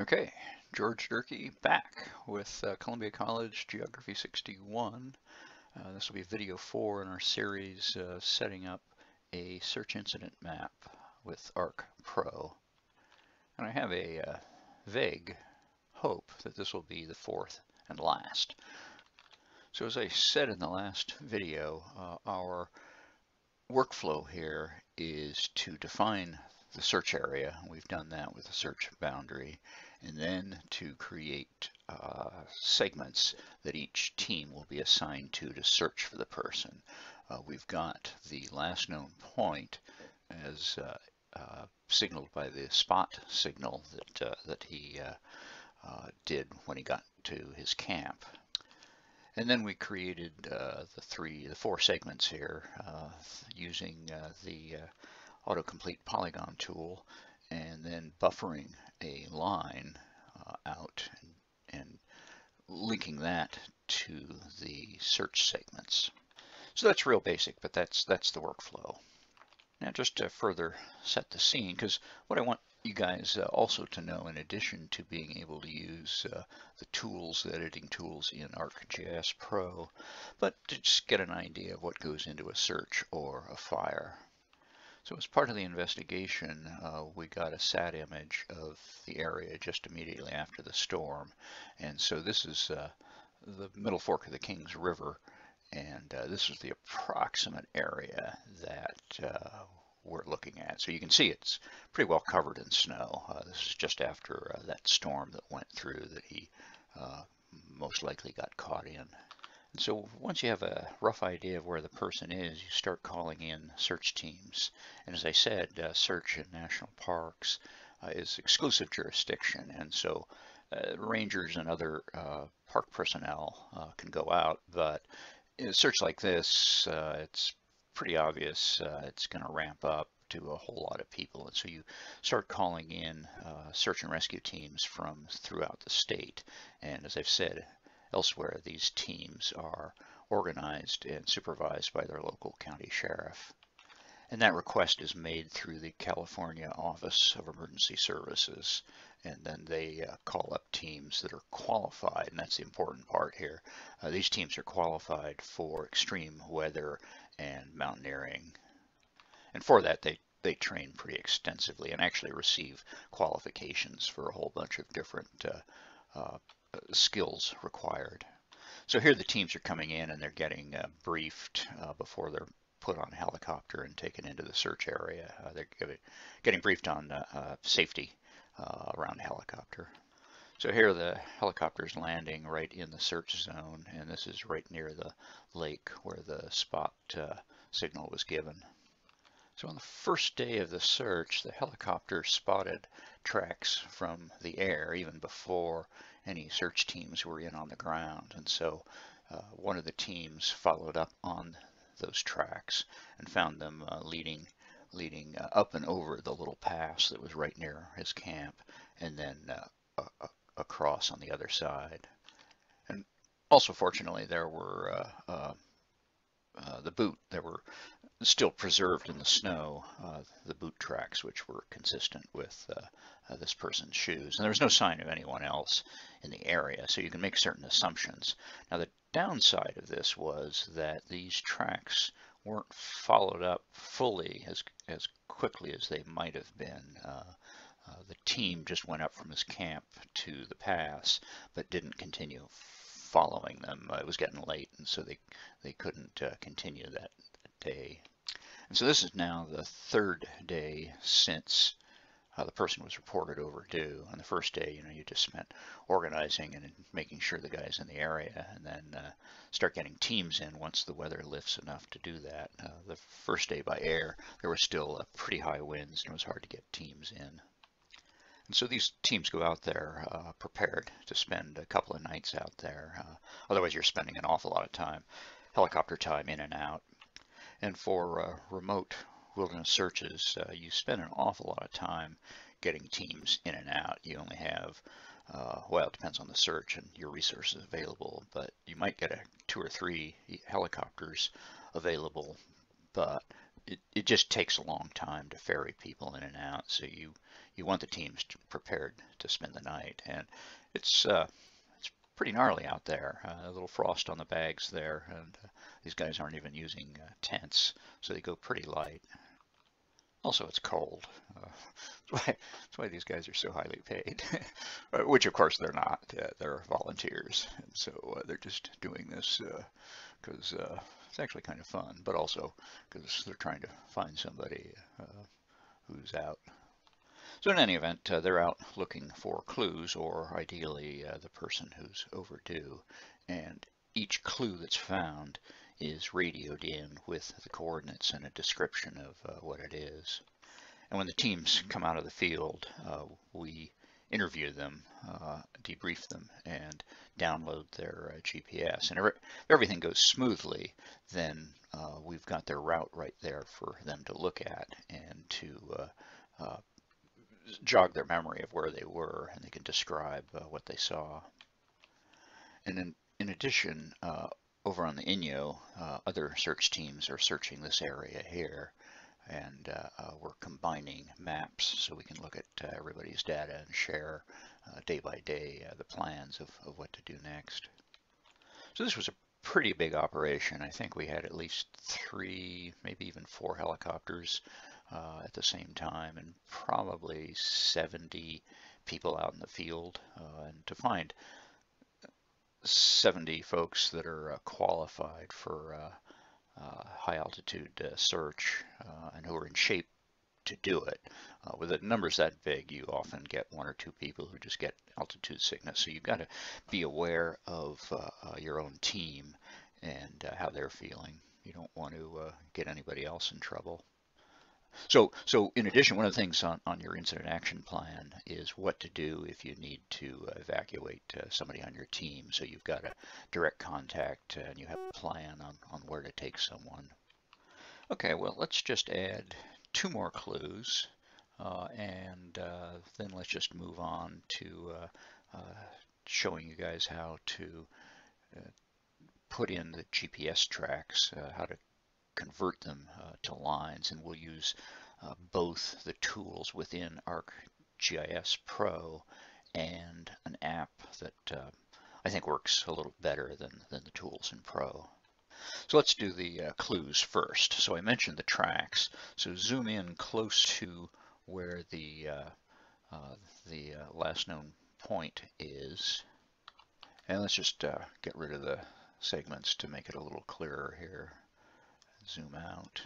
Okay, George Durkee back with uh, Columbia College Geography 61. Uh, this will be video four in our series uh, setting up a search incident map with ARC Pro. And I have a uh, vague hope that this will be the fourth and last. So as I said in the last video, uh, our workflow here is to define the search area. We've done that with the search boundary and then to create uh, segments that each team will be assigned to to search for the person. Uh, we've got the last known point as uh, uh signaled by the spot signal that, uh, that he uh, did when he got to his camp. And then we created the three, the four segments here using the autocomplete polygon tool and then buffering a line uh, out and, and linking that to the search segments. So that's real basic, but that's that's the workflow. Now just to further set the scene, because what I want you guys uh, also to know, in addition to being able to use uh, the tools, the editing tools in ArcGIS Pro, but to just get an idea of what goes into a search or a fire. So as part of the investigation, uh, we got a sat image of the area just immediately after the storm. And so this is uh, the middle fork of the Kings River. And uh, this is the approximate area that uh, we're looking at. So you can see it's pretty well covered in snow. Uh, this is just after uh, that storm that went through that he most likely got caught in. And so once you have a rough idea of where the person is, you start calling in search teams. And as I said, uh, search in national parks uh, is exclusive jurisdiction. And so uh, rangers and other uh, park personnel uh, can go out, but in a search like this, uh, it's pretty obvious it's going to ramp up to a whole lot of people. And so you start calling in uh, search and rescue teams from throughout the state. And as I've said, Elsewhere, these teams are organized and supervised by their local county sheriff. And that request is made through the California Office of Emergency Services. And then they uh, call up teams that are qualified, and that's the important part here. Uh, these teams are qualified for extreme weather and mountaineering. And for that, they, they train pretty extensively and actually receive qualifications for a whole bunch of different uh, uh skills required. So here the teams are coming in and they're getting uh, briefed uh, before they're put on a helicopter and taken into the search area. Uh, they're getting briefed on uh, uh, safety uh, around helicopter. So here the helicopter is landing right in the search zone and this is right near the lake where the spot signal was given. So on the first day of the search, the helicopter spotted tracks from the air even before any search teams were in on the ground. And so uh, one of the teams followed up on those tracks and found them uh, leading leading uh, up and over the little pass that was right near his camp and then uh, across on the other side. And also fortunately there were uh, uh, the boot that were still preserved in the snow, the boot tracks, which were consistent with uh, uh, this person's shoes. And there was no sign of anyone else in the area, so you can make certain assumptions. Now, the downside of this was that these tracks weren't followed up fully as, as quickly as they might have been. Uh, uh, the team just went up from his camp to the pass, but didn't continue following them. Uh, it was getting late, and so they, they couldn't uh, continue that day. And so this is now the third day since uh, the person was reported overdue. On the first day, you know, you just spent organizing and making sure the guy's in the area, and then uh, start getting teams in once the weather lifts enough to do that. Uh, the first day by air, there were still pretty high winds, and it was hard to get teams in. And so these teams go out there uh, prepared to spend a couple of nights out there. Uh, otherwise, you're spending an awful lot of time, helicopter time in and out. And for uh, remote wilderness searches, uh, you spend an awful lot of time getting teams in and out. You only have, uh, well, it depends on the search and your resources available, but you might get a two or three helicopters available, but it, it just takes a long time to ferry people in and out. So you you want the teams prepared to spend the night, and it's uh, pretty gnarly out there. Uh, a little frost on the bags there, and uh, these guys aren't even using uh, tents, so they go pretty light. Also, it's cold. Uh, that's, why, that's why these guys are so highly paid, uh, which of course they're not. they're volunteers, and so they're just doing this because it's actually kind of fun, but also because they're trying to find somebody uh, who's out. So in any event, uh, they're out looking for clues or ideally uh, the person who's overdue. And each clue that's found is radioed in with the coordinates and a description of uh, what it is. And when the teams come out of the field, uh, we interview them, uh, debrief them, and download their uh, GPS. And if everything goes smoothly, then we've got their route right there for them to look at and to uh, jog their memory of where they were, and they can describe uh, what they saw. And in, in addition, over on the Inyo, other search teams are searching this area here and uh, uh, we're combining maps so we can look at uh, everybody's data and share uh, day by day uh, the plans of, of what to do next. So this was a pretty big operation. I think we had at least three, maybe even four helicopters uh, at the same time and probably 70 people out in the field. and to find 70 folks that are qualified for uh, high altitude uh, search uh, and who are in shape to do it. Uh, with numbers that big, you often get one or two people who just get altitude sickness. So you've got to be aware of uh, uh, your own team and how they're feeling. You don't want to get anybody else in trouble. So, so in addition, one of the things on, on your incident action plan is what to do if you need to evacuate uh, somebody on your team. So you've got a direct contact uh, and you have a plan on, on where to take someone. Okay, well, let's just add two more clues uh, and uh, then let's just move on to uh, showing you guys how to put in the GPS tracks, how to convert them uh, to lines and we'll use uh, both the tools within ArcGIS Pro and an app that uh, I think works a little better than, than the tools in Pro. So let's do the uh, clues first. So I mentioned the tracks. So zoom in close to where the uh, uh, the last known point is. And let's just get rid of the segments to make it a little clearer here zoom out.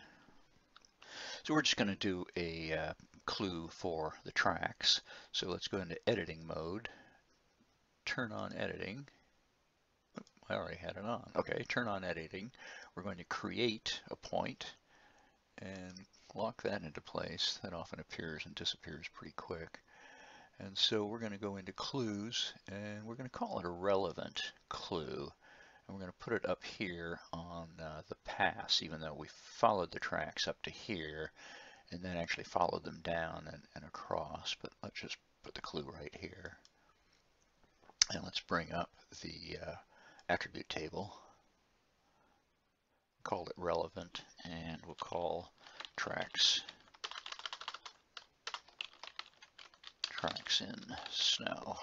So we're just going to do a uh, clue for the tracks. So let's go into editing mode, turn on editing. I already had it on. Okay, turn on editing. We're going to create a point and lock that into place. That often appears and disappears pretty quick. And so we're going to go into clues and we're going to call it a relevant clue. And we're going to put it up here on uh, the pass, even though we followed the tracks up to here and then actually followed them down and, and across. But let's just put the clue right here. And let's bring up the uh, attribute table. Call it relevant, and we'll call tracks tracks in snow.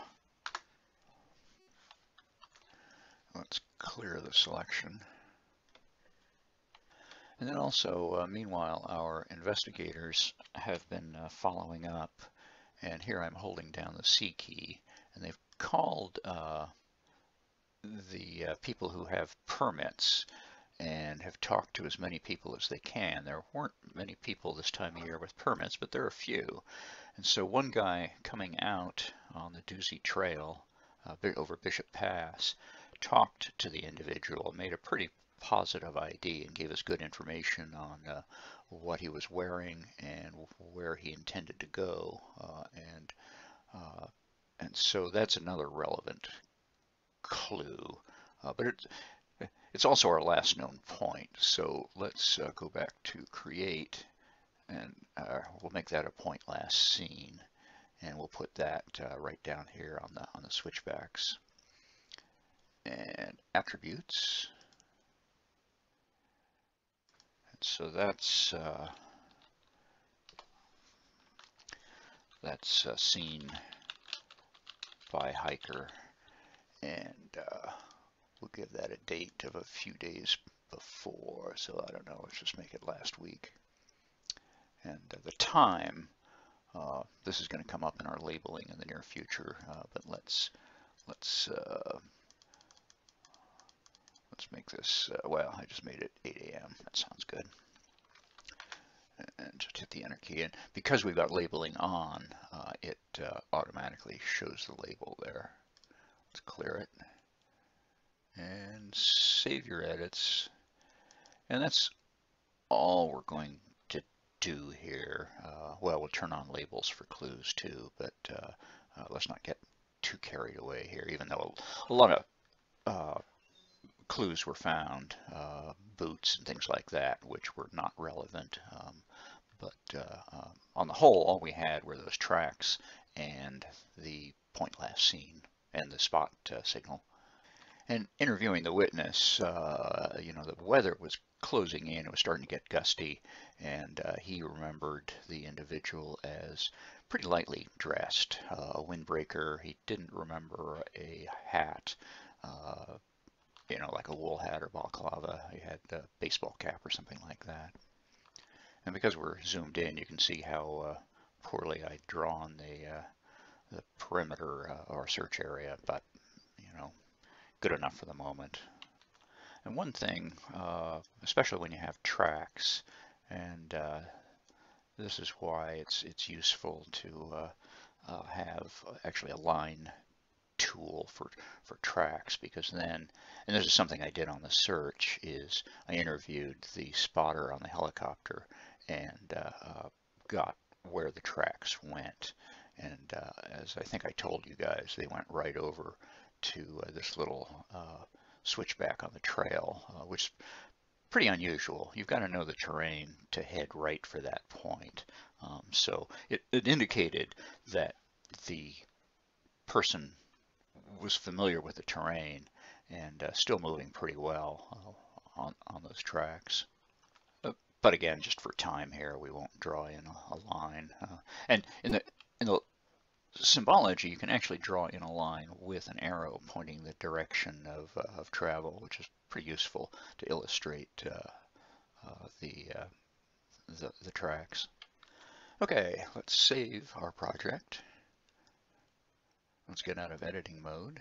Let's clear the selection. And then also, uh, meanwhile, our investigators have been uh, following up, and here I'm holding down the C key, and they've called uh, the uh, people who have permits and have talked to as many people as they can. There weren't many people this time of year with permits, but there are a few. And so one guy coming out on the Dusy Trail uh, over Bishop Pass talked to the individual, made a pretty positive ID and gave us good information on uh, what he was wearing and where he intended to go. Uh, and, uh, and so that's another relevant clue. Uh, but it, it's also our last known point. So let's uh, go back to create and uh, we'll make that a point last seen. And we'll put that right down here on the, on the switchbacks and attributes. And so that's uh, that's uh, seen by hiker and uh, we'll give that a date of a few days before so I don't know let's just make it last week and uh, the time uh, this is going to come up in our labeling in the near future uh, but let's let's uh, let's make this well I just made it 8 a.m. that sounds good and just hit the enter key. And because we've got labeling on, uh, it uh, automatically shows the label there. Let's clear it and save your edits. And that's all we're going to do here. Uh, well, we'll turn on labels for clues too, but uh, uh, let's not get too carried away here, even though a lot of uh, clues were found, uh, boots and things like that, which were not relevant. Um, but uh, um, on the whole, all we had were those tracks and the point last seen and the spot uh, signal. And interviewing the witness, uh, you know, the weather was closing in, it was starting to get gusty, and uh, he remembered the individual as pretty lightly dressed, uh, a windbreaker. He didn't remember a hat, you know, like a wool hat or balaclava. You had a baseball cap or something like that. And because we're zoomed in, you can see how uh, poorly I'd drawn the, uh, the perimeter uh, or search area, but, you know, good enough for the moment. And one thing, uh, especially when you have tracks, and uh, this is why it's, it's useful to uh, have actually a line tool for, for tracks because then, and this is something I did on the search, is I interviewed the spotter on the helicopter and uh, uh, got where the tracks went. And uh, as I think I told you guys, they went right over to uh, this little switchback on the trail, which pretty unusual. You've got to know the terrain to head right for that point. Um, so it, it indicated that the person was familiar with the terrain and uh, still moving pretty well uh, on, on those tracks. Uh, but again, just for time here, we won't draw in a, a line. Uh, and in the, in the symbology, you can actually draw in a line with an arrow pointing the direction of, uh, of travel, which is pretty useful to illustrate the, the, the tracks. Okay, let's save our project. Let's get out of editing mode.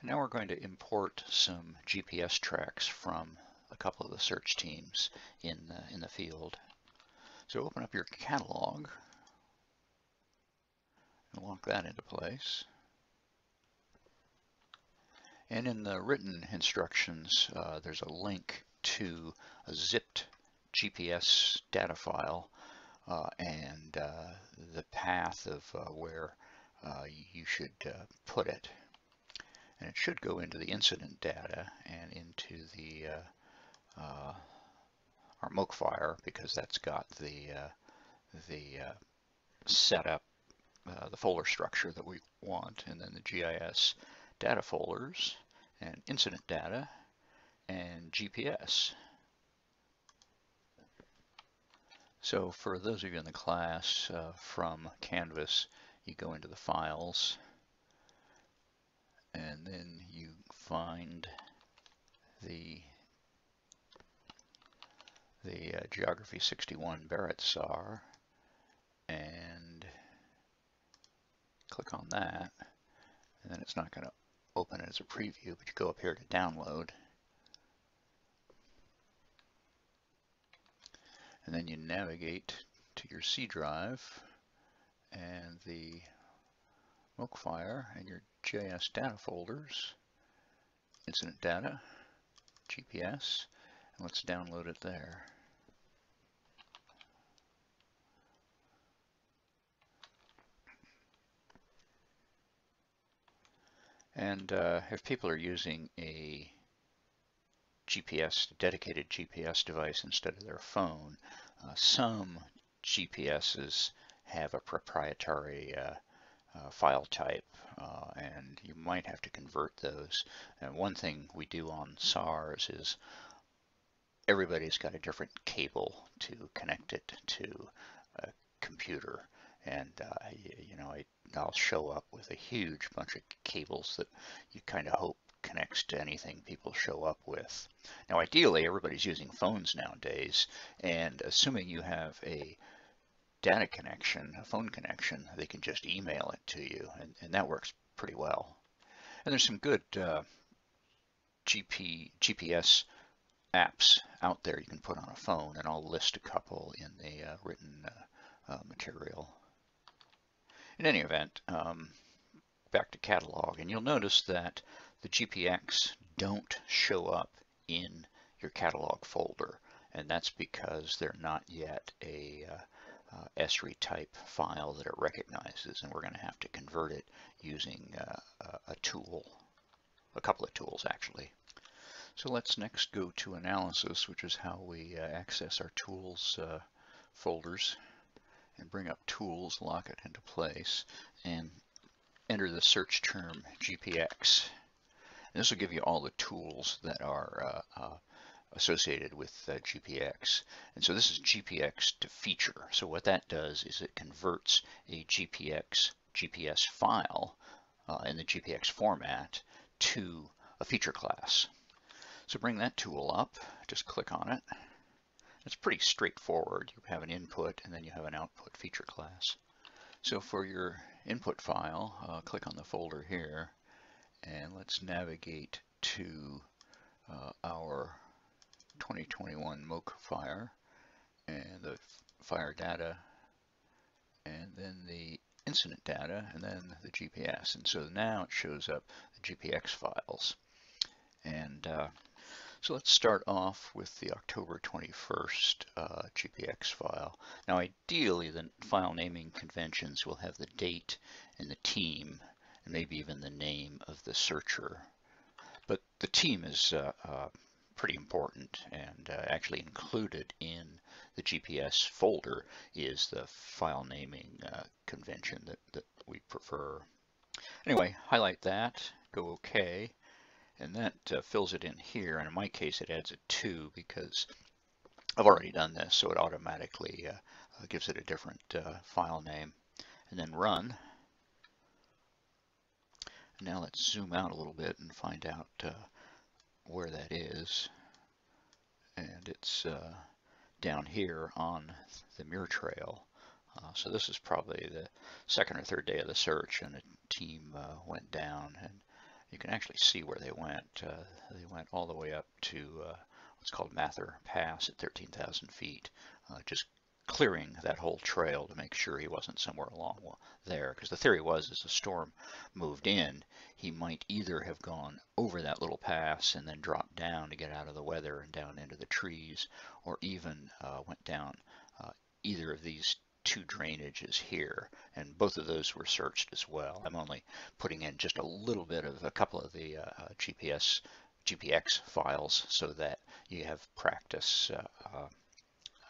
And now we're going to import some GPS tracks from a couple of the search teams in the, in the field. So open up your catalog and lock that into place. And in the written instructions, uh, there's a link to a zipped GPS data file uh, and uh, the path of uh, where uh, you should uh, put it. And it should go into the incident data and into the uh, uh our Mokfire because that's got the uh, the setup, the folder structure that we want, and then the GIS data folders and incident data and GPS. So for those of you in the class uh, from Canvas, you go into the files and then you find the the uh, Geography 61 Barrett SAR and click on that and then it's not going to open it as a preview but you go up here to download and then you navigate to your C drive and the Mokfire and your GIS data folders, incident data, GPS, and let's download it there. And uh, if people are using a GPS, dedicated GPS device instead of their phone, uh, some GPSs have a proprietary uh, uh, file type uh, and you might have to convert those. And one thing we do on SARS is everybody's got a different cable to connect it to a computer. And, uh, you, you, know, I, I'll show up with a huge bunch of cables that you kind of hope connects to anything people show up with. Now, ideally, everybody's using phones nowadays, and assuming you have a data connection, a phone connection, they can just email it to you, and, and that works pretty well. And there's some good uh, GP, GPS apps out there you can put on a phone, and I'll list a couple in the uh, written uh, uh material. In any event, um, back to catalog, and you'll notice that the GPX don't show up in your catalog folder, and that's because they're not yet a uh, uh, ESRI type file that it recognizes, and we're going to have to convert it using uh, a tool, a couple of tools actually. So let's next go to analysis, which is how we uh, access our tools uh, folders and bring up tools, lock it into place, and enter the search term GPX. And this will give you all the tools that are uh, uh, associated with uh, GPX. And so this is GPX to feature. So what that does is it converts a GPX GPS file uh, in the GPX format to a feature class. So bring that tool up, just click on it. It's pretty straightforward. You have an input and then you have an output feature class. So for your input file, uh, click on the folder here and let's navigate to uh, our 2021 MOC fire and the fire data and then the incident data and then the GPS. And so now it shows up the GPX files. And uh, so let's start off with the October 21st uh, GPX file. Now ideally the file naming conventions will have the date and the team and maybe even the name of the searcher. But the team is uh, uh, pretty important and uh, actually included in the GPS folder is the file naming uh, convention that, that we prefer. Anyway, highlight that, go OK, and that uh, fills it in here. And in my case, it adds a 2 because I've already done this, so it automatically uh, uh, gives it a different file name. And then run. Now let's zoom out a little bit and find out uh, where that is. And it's uh, down here on the Muir Trail. Uh, so this is probably the second or third day of the search and a team uh, went down and you can actually see where they went. Uh, they went all the way up to uh, what's called Mather Pass at 13,000 feet, just clearing that whole trail to make sure he wasn't somewhere along there. Because the theory was as the storm moved in, he might either have gone over that little pass and then dropped down to get out of the weather and down into the trees, or even uh, went down uh, either of these two drainages here, and both of those were searched as well. I'm only putting in just a little bit of a couple of the uh, GPS GPX files so that you have practice uh, uh,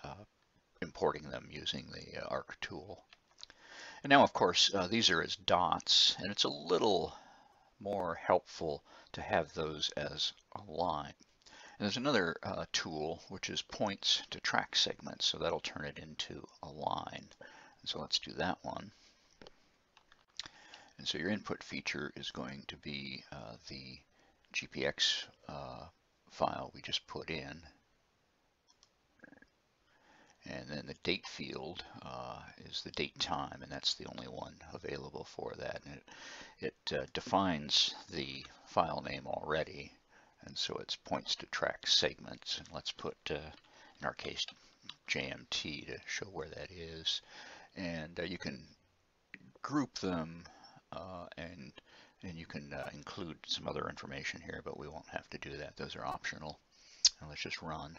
uh importing them using the uh, ARC tool. And now, of course, uh, these are as dots, and it's a little more helpful to have those as a line. And there's another uh, tool, which is points to track segments, so that'll turn it into a line. And so let's do that one. And so your input feature is going to be uh, the GPX uh, file we just put in. And then the date field uh, is the date time, and that's the only one available for that. And it, it uh, defines the file name already, and so it points to track segments. And let's put, uh, in our case, JMT to show where that is. And uh, you can group them uh, and and you can uh, include some other information here, but we won't have to do that. Those are optional. And let's just run.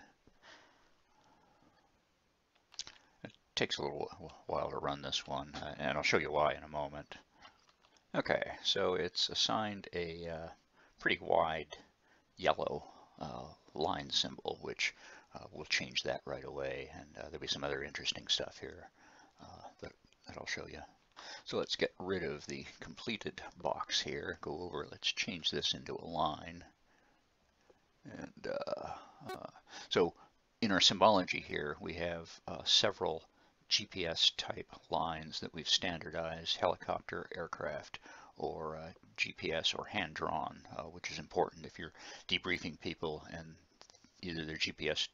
Takes a little while to run this one, uh, and I'll show you why in a moment. Okay, so it's assigned a uh, pretty wide yellow uh, line symbol, which uh, we'll change that right away, and uh, there'll be some other interesting stuff here uh, that, that I'll show you. So let's get rid of the completed box here, go over, let's change this into a line. And so in our symbology here, we have several GPS type lines that we've standardized, helicopter, aircraft, or uh, GPS or hand drawn, uh, which is important if you're debriefing people and either their GPS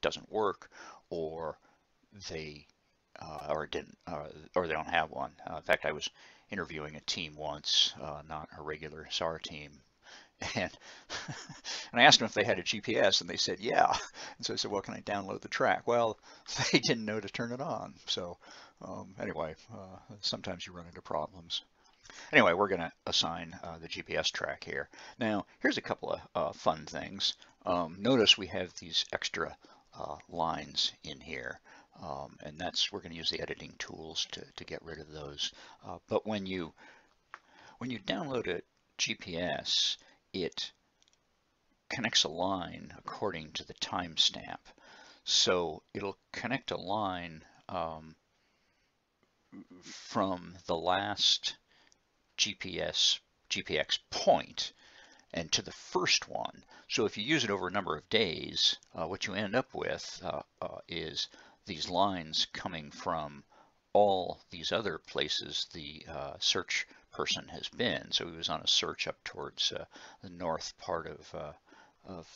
doesn't work or they uh, or didn't uh, or they don't have one. Uh, in fact, I was interviewing a team once, uh, not a regular SAR team, and and I asked them if they had a GPS, and they said yeah. And so I said, well, can I download the track? Well, they didn't know to turn it on. So um, anyway, uh, sometimes you run into problems. Anyway, we're going to assign uh, the GPS track here. Now, here's a couple of uh, fun things. Um, notice we have these extra uh, lines in here. Um, and that's we're going to use the editing tools to, to get rid of those. Uh, but when you when you download a GPS, it connects a line according to the timestamp. So it'll connect a line um, from the last GPS GPX point and to the first one. So if you use it over a number of days, uh, what you end up with uh, uh, is these lines coming from all these other places the uh, search person has been. So he was on a search up towards uh, the north part of uh, of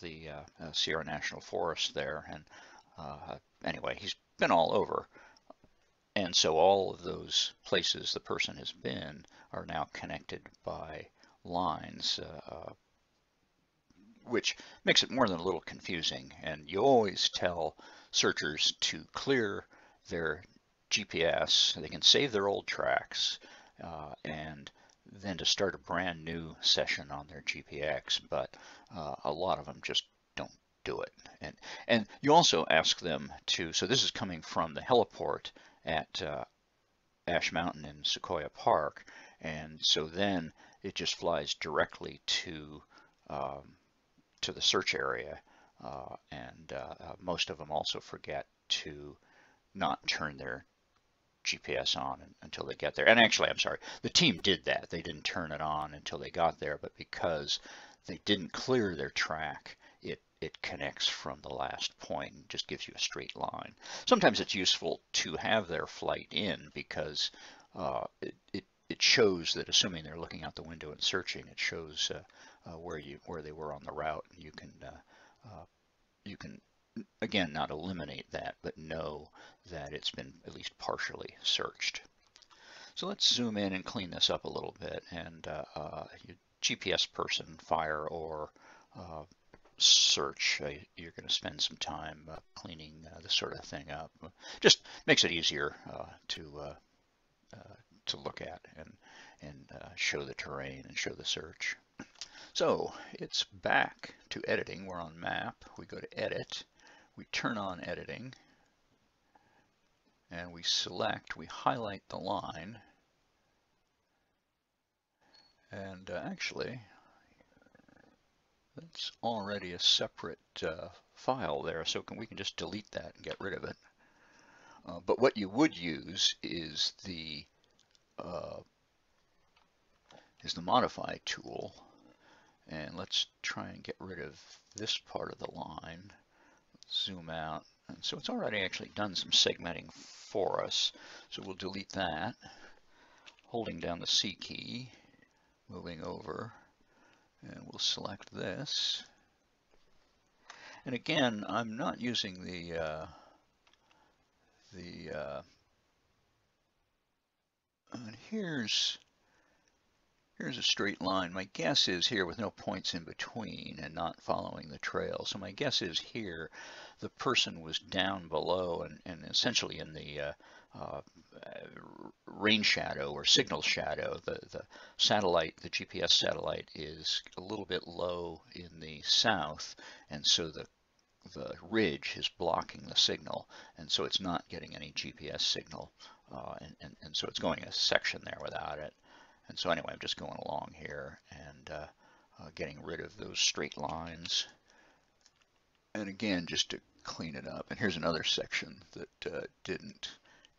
the Sierra National Forest there, and anyway, he's been all over. And so all of those places the person has been are now connected by lines, uh, uh, which makes it more than a little confusing. And you always tell searchers to clear their GPS. They can save their old tracks uh, and then to start a brand new session on their GPX. But uh, a lot of them just don't do it. And, and you also ask them to, so this is coming from the heliport at uh, Ash Mountain in Sequoia Park. And so then it just flies directly to um, to the search area. Uh, and uh, uh, most of them also forget to not turn their GPS on until they get there. And actually, I'm sorry, the team did that. They didn't turn it on until they got there, but because they didn't clear their track, it, it connects from the last point and just gives you a straight line. Sometimes it's useful to have their flight in because uh, it, it it shows that assuming they're looking out the window and searching, it shows uh, uh, where you where they were on the route. And you can uh, uh, you can again not eliminate that, but know that it's been at least partially searched. So let's zoom in and clean this up a little bit. And uh, uh GPS person, fire or uh, search, uh, you're going to spend some time cleaning this sort of thing up. Just makes it easier to to look at and, and uh, show the terrain and show the search. So it's back to editing. We're on map. We go to edit. We turn on editing and we select, we highlight the line. And uh, actually, that's already a separate uh, file there, so can, we can just delete that and get rid of it. Uh, but what you would use is the uh, is the modify tool. And let's try and get rid of this part of the line. Zoom out. And so it's already actually done some segmenting for us. So we'll delete that. Holding down the C key, moving over, and we'll select this. And again, I'm not using the uh, the uh, and here's here's a straight line. My guess is here with no points in between and not following the trail. So my guess is here the person was down below and, and essentially in the uh, uh, rain shadow or signal shadow. The, the satellite, the GPS satellite is a little bit low in the south and so the the ridge is blocking the signal and so it's not getting any GPS signal uh, and, and, and, so it's going a section there without it. And so anyway, I'm just going along here and uh, uh, getting rid of those straight lines. And again, just to clean it up. And here's another section that uh, didn't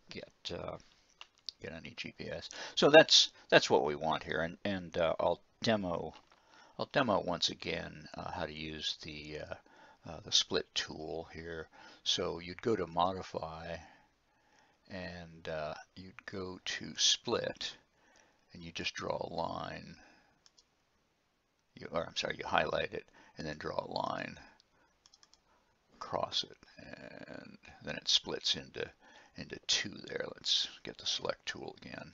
get uh, get any GPS. So that's that's what we want here. And, and uh, I'll demo I'll demo once again how to use the uh, the split tool here. So you'd go to modify and uh, you'd go to split and you just draw a line. You, or I'm sorry, you highlight it and then draw a line across it and then it splits into into two there. Let's get the select tool again.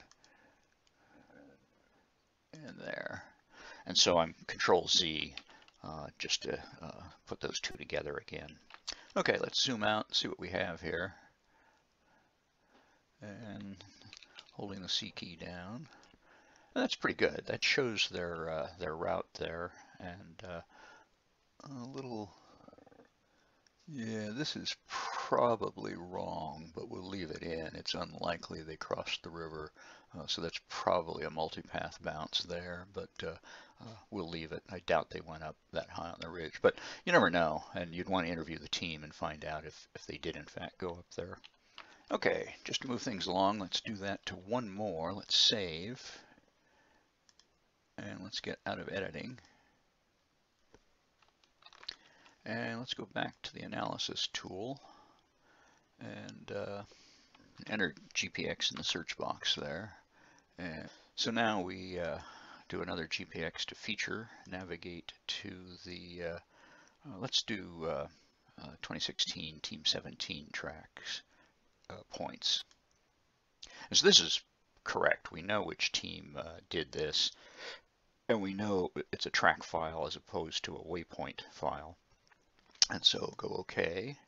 And there. And so I'm control Z uh, just to uh, put those two together again. Okay, let's zoom out see what we have here. And holding the C key down. And that's pretty good. That shows their uh, their route there. And uh, a little yeah, this is probably wrong, but we'll leave it in. It's unlikely they crossed the river, uh, so that's probably a multipath bounce there, but uh, uh, we'll leave it. I doubt they went up that high on the ridge, but you never know, and you'd want to interview the team and find out if, if they did in fact go up there. Okay, just to move things along, let's do that to one more. Let's save, and let's get out of editing. And let's go back to the analysis tool and uh, enter GPX in the search box there. And so now we uh, do another GPX to feature, navigate to the, uh, uh let's do uh, uh, 2016 Team 17 tracks points. And so this is correct. We know which team did this, and we know it's a track file as opposed to a waypoint file. And so go OK.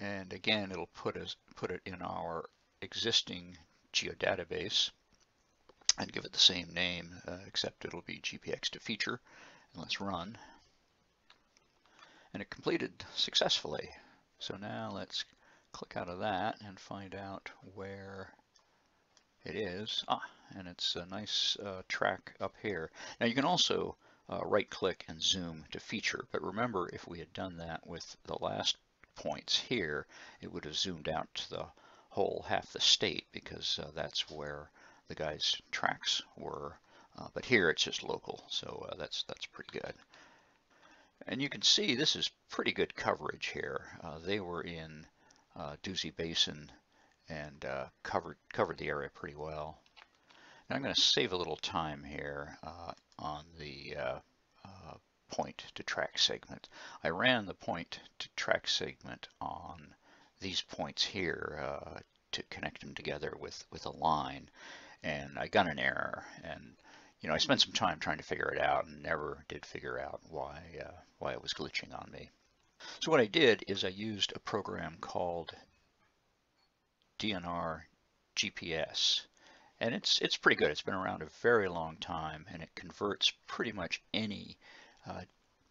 And again, it'll put us put it in our existing geodatabase and give it the same name, uh, except it'll be GPX to feature. And let's run. And it completed successfully. So now let's click out of that and find out where it is. Ah, and it's a nice uh, track up here. Now you can also uh, right click and zoom to feature. But remember, if we had done that with the last points here, it would have zoomed out to the whole half the state because uh, that's where the guy's tracks were. Uh, but here it's just local, so uh, that's that's pretty good. And you can see this is pretty good coverage here. Uh, they were in Dusy Basin and covered covered the area pretty well. Now I'm going to save a little time here on the uh, uh, point to track segment. I ran the point to track segment on these points here uh, to connect them together with, with a line and I got an error and you know I spent some time trying to figure it out and never did figure out why uh, why it was glitching on me. So what I did is I used a program called DNR GPS and it's it's pretty good. It's been around a very long time, and it converts pretty much any uh,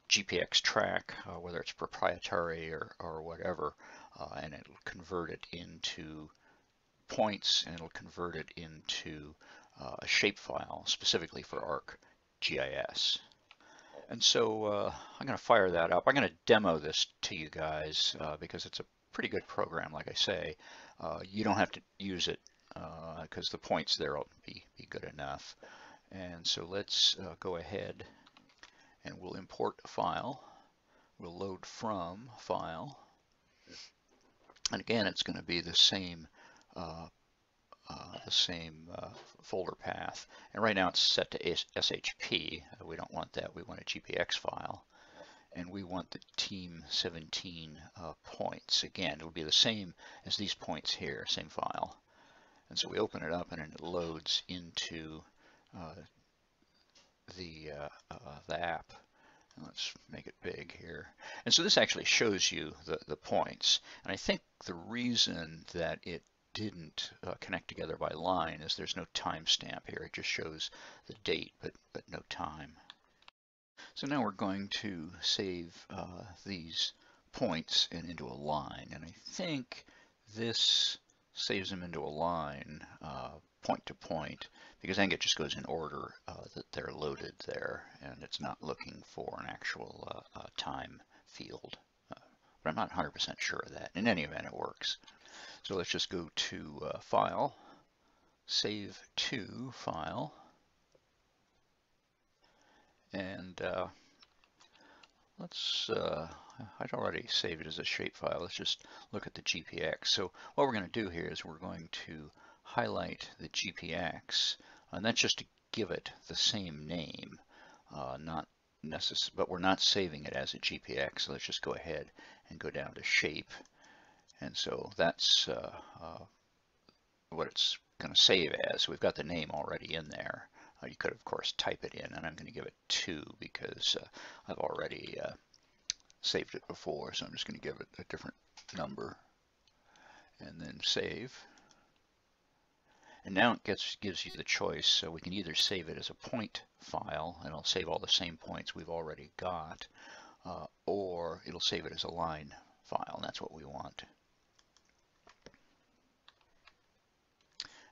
GPX track, uh, whether it's proprietary or, or whatever, uh, and it'll convert it into points, and it'll convert it into uh, a shapefile specifically for ArcGIS. And so uh, I'm going to fire that up. I'm going to demo this to you guys uh, because it's a pretty good program, like I say. you don't have to use it because uh, the points there will be, be good enough. And so let's uh, go ahead and we'll import a file. We'll load from file. And again, it's going to be the same uh, uh, the same uh, folder path. And right now it's set to SHP. We don't want that. We want a GPX file. And we want the team 17 uh, points. Again, it'll be the same as these points here, same file. And so we open it up and it loads into uh, the, uh, uh, the app. And let's make it big here. And so this actually shows you the, the points. And I think the reason that it didn't uh, connect together by line is there's no timestamp here. It just shows the date, but, but no time. So now we're going to save uh, these points and into a line. And I think this saves them into a line uh, point to point because I think it just goes in order uh, that they're loaded there and it's not looking for an actual uh, uh time field. Uh, but I'm not 100% sure of that. In any event, it works. So let's just go to uh, File, Save to File, and let's, uh, I'd already saved it as a shapefile. Let's just look at the GPX. So what we're going to do here is we're going to highlight the GPX, and that's just to give it the same name, uh, not necessary, but we're not saving it as a GPX. So let's just go ahead and go down to shape. And so that's uh, uh, what it's going to save as. We've got the name already in there. Uh, you could, of course, type it in, and I'm going to give it 2 because uh, I've already uh, saved it before, so I'm just going to give it a different number and then save. And now it gets, gives you the choice, so we can either save it as a point file, and it'll save all the same points we've already got, uh, or it'll save it as a line file, and that's what we want.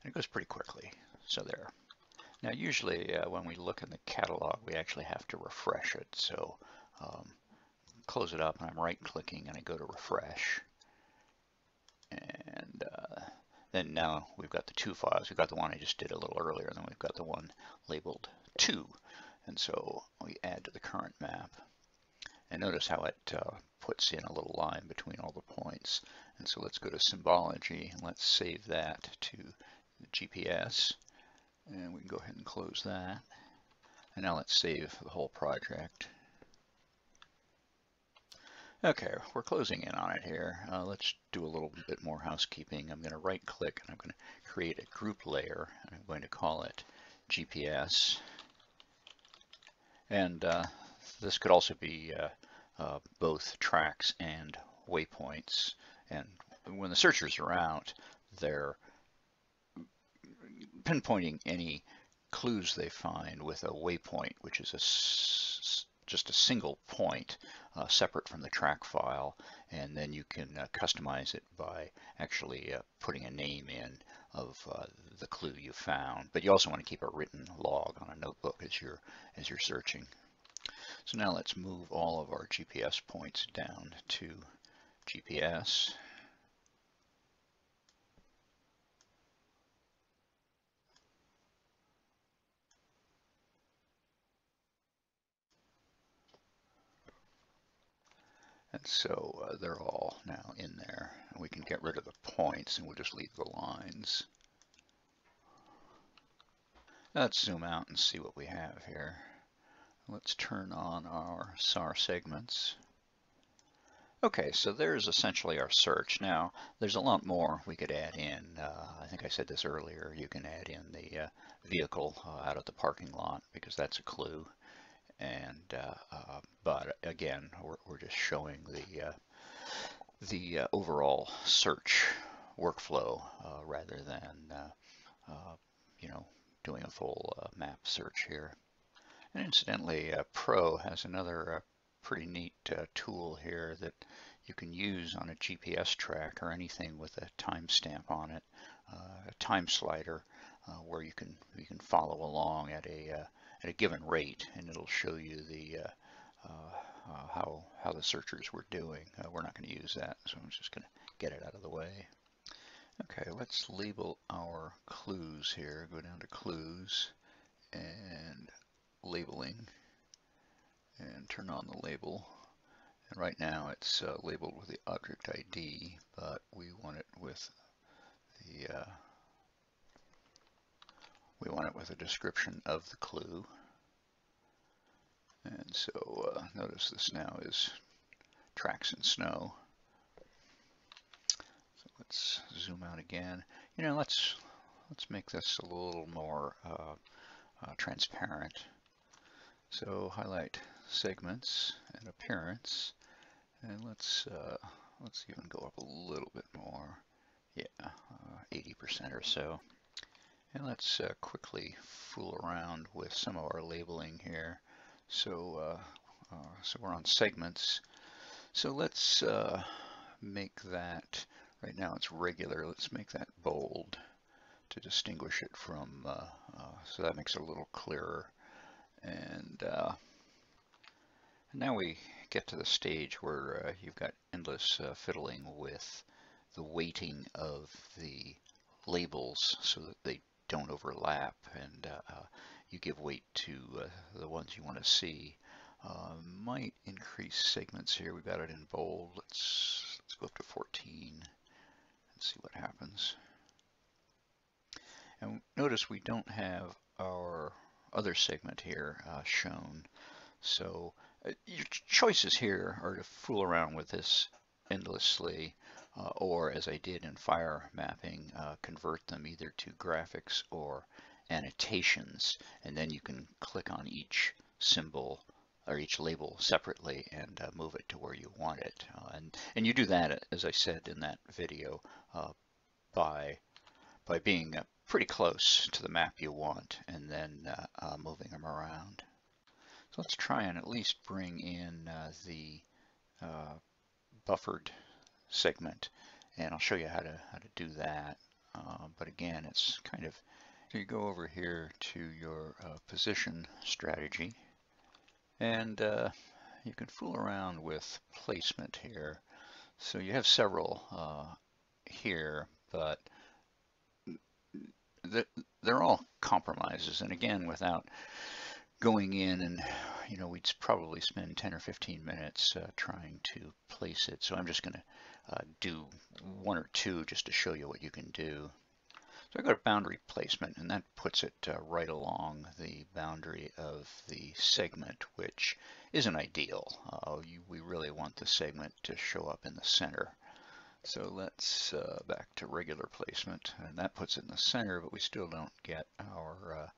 And it goes pretty quickly, so there. Now usually uh, when we look in the catalog we actually have to refresh it. So um, close it up and I'm right clicking and I go to refresh. And uh, then now we've got the two files. We've got the one I just did a little earlier and then we've got the one labeled 2 and so we add to the current map. And notice how it uh, puts in a little line between all the points. And so let's go to symbology and let's save that to GPS and we can go ahead and close that. And now let's save the whole project. Okay, we're closing in on it here. Uh, let's do a little bit more housekeeping. I'm going to right click and I'm going to create a group layer. I'm going to call it GPS. And uh, this could also be uh, uh both tracks and waypoints. And when the searchers are out, they're pinpointing any clues they find with a waypoint, which is a just a single point uh, separate from the track file and then you can uh, customize it by actually uh, putting a name in of uh, the clue you found. But you also want to keep a written log on a notebook as you're as you're searching. So now let's move all of our GPS points down to GPS And so uh, they're all now in there. And we can get rid of the points and we'll just leave the lines. Let's zoom out and see what we have here. Let's turn on our SAR segments. Okay, so there's essentially our search. Now, there's a lot more we could add in. Uh, I think I said this earlier. You can add in the uh, vehicle uh, out of the parking lot because that's a clue and uh, uh, but again we're, we're just showing the uh, the uh, overall search workflow uh, rather than uh, you know doing a full map search here. And incidentally Pro has another pretty neat tool here that you can use on a GPS track or anything with a timestamp on it a time slider where you can you can follow along at a at a given rate, and it'll show you the uh, uh, uh, how how the searchers were doing. we're not going to use that, so I'm just going to get it out of the way. Okay, let's label our clues here. Go down to clues and labeling and turn on the label. And right now it's uh, labeled with the object ID, but we want it with the uh, we want it with a description of the clue. And so uh, notice this now is tracks in snow. So let's zoom out again. You know, let's let's make this a little more uh, uh, transparent. So highlight segments and appearance, and let's uh, let's even go up a little bit more. Yeah, 80% uh, or so. And let's uh, quickly fool around with some of our labeling here. So, uh, uh, so we're on segments. So let's uh, make that, right now it's regular, let's make that bold to distinguish it from, uh, uh, so that makes it a little clearer. And now we get to the stage where you've got endless fiddling with the weighting of the labels so that they don't overlap and uh, uh, you give weight to uh, the ones you want to see. Uh, might increase segments here. We've got it in bold. Let's let's go up to 14 and see what happens. And notice we don't have our other segment here uh, shown. So uh, your choices here are to fool around with this endlessly uh, or as I did in fire mapping, uh, convert them either to graphics or annotations and then you can click on each symbol or each label separately and uh, move it to where you want it. Uh, and, and you do that, as I said in that video, uh, by, by being uh, pretty close to the map you want and then moving them around. So let's try and at least bring in the buffered segment and I'll show you how to, how to do that. but again, it's kind of, you go over here to your position strategy and uh, you can fool around with placement here. So you have several uh, here, but they're all compromises. And again, without going in and, you know, we'd probably spend 10 or 15 minutes uh, trying to place it. So I'm just going to uh, do one or two just to show you what you can do. So I go to boundary placement and that puts it uh, right along the boundary of the segment, which isn't ideal. Uh, you, we really want the segment to show up in the center. So let's uh, back to regular placement and that puts it in the center, but we still don't get our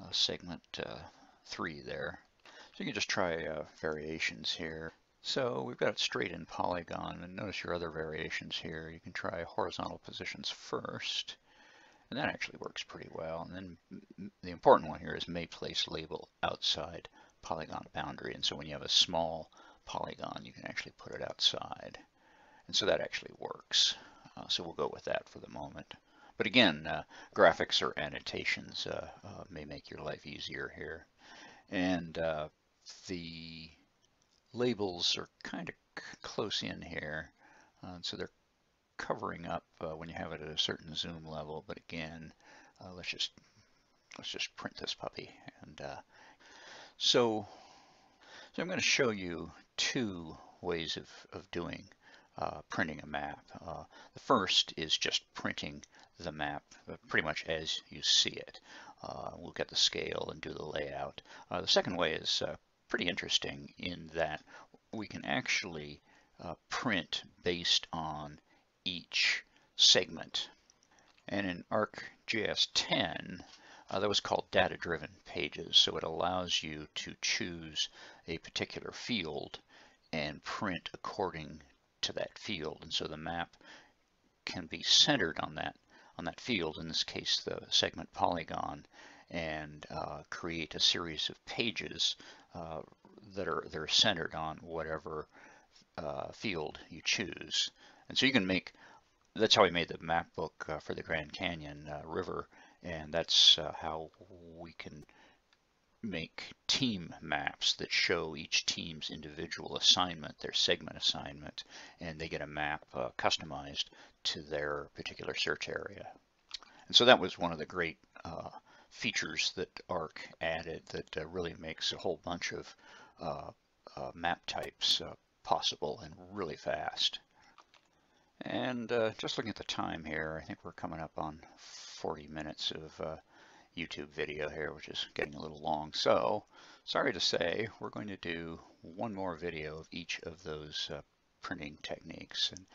uh, uh, segment uh, 3 there. So you can just try variations here. So we've got it straight in polygon and notice your other variations here. You can try horizontal positions first and that actually works pretty well. And then the important one here is may place label outside polygon boundary. And so when you have a small polygon, you can actually put it outside. And so that actually works. Uh, so we'll go with that for the moment. But again, uh, graphics or annotations uh, uh may make your life easier here. And uh, the labels are kind of close in here. Uh, so they're covering up uh, when you have it at a certain zoom level. But again, uh, let's just let's just print this puppy. And uh, so, so I'm going to show you two ways of, of doing uh, printing a map. Uh, the first is just printing the map pretty much as you see it. we'll get the scale and do the layout. the second way is pretty interesting in that we can actually print based on each segment. And in ArcGIS 10, uh, that was called data-driven pages. So it allows you to choose a particular field and print according to that field. And so the map can be centered on that on that field, in this case the segment polygon, and uh, create a series of pages uh, that are that are centered on whatever uh, field you choose. And so you can make, that's how we made the map book uh, for the Grand Canyon uh, River, and that's uh, how we can make team maps that show each team's individual assignment, their segment assignment, and they get a map uh, customized to their particular search area. And so that was one of the great uh, features that ARC added that uh, really makes a whole bunch of uh, uh, map types uh, possible and really fast. And uh, just looking at the time here, I think we're coming up on 40 minutes of uh, YouTube video here, which is getting a little long. So, sorry to say, we're going to do one more video of each of those printing techniques. And,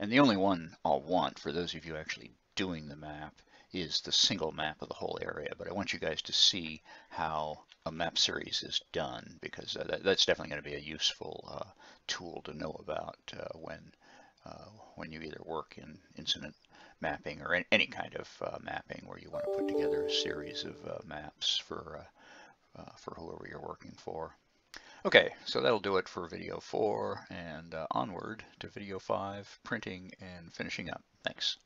and the only one I'll want for those of you actually doing the map is the single map of the whole area. But I want you guys to see how a map series is done because uh, that, that's definitely going to be a useful uh, tool to know about uh, when uh, when you either work in incident mapping or any kind of uh, mapping where you want to put together a series of uh, maps for, for whoever you're working for. Okay, so that'll do it for video four and onward to video five, printing and finishing up. Thanks.